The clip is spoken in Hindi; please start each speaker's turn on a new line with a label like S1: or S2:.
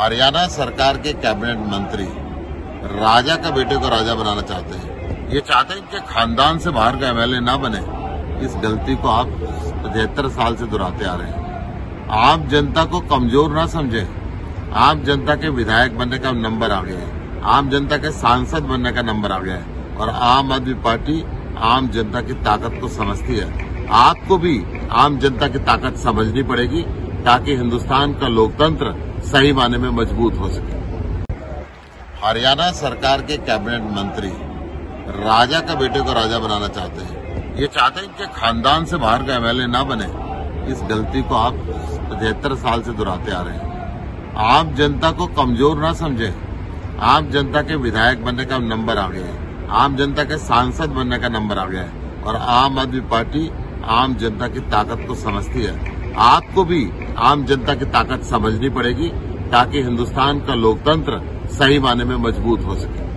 S1: हरियाणा सरकार के कैबिनेट मंत्री राजा का बेटे को राजा बनाना चाहते हैं। ये चाहते हैं कि खानदान से बाहर का एमएलए ना बने। इस गलती को आप पचहत्तर साल से दोहराते आ रहे हैं। आप जनता को कमज़ोर ना समझे। आप जनता के विधायक बनने का नंबर आ गया है। आम जनता के सांसद बनने का नंबर आ गया है। और आम आदमी पार्टी आम जनता की ताकत को समझती है। आपको भी आम जनता की ताकत समझनी पड़ेगी ताकि हिंदुस्तान का लोकतंत्र सही माने में मज़बूत हो सके। हरियाणा सरकार के कैबिनेट मंत्री राजा का बेटे को राजा बनाना चाहते हैं। ये चाहते हैं कि खानदान से बाहर का एमएलए ना बने। इस गलती को आप पचहत्तर साल से दोहराते आ रहे हैं। आप जनता को कमज़ोर ना समझे। आप जनता के विधायक बनने का नंबर आ गया है। आम जनता के सांसद बनने का नंबर आ गया है। और आम आदमी पार्टी आम जनता की ताकत को समझती है। आपको भी आम जनता की ताकत समझनी पड़ेगी ताकि हिंदुस्तान का लोकतंत्र सही माने में मज़बूत हो सके।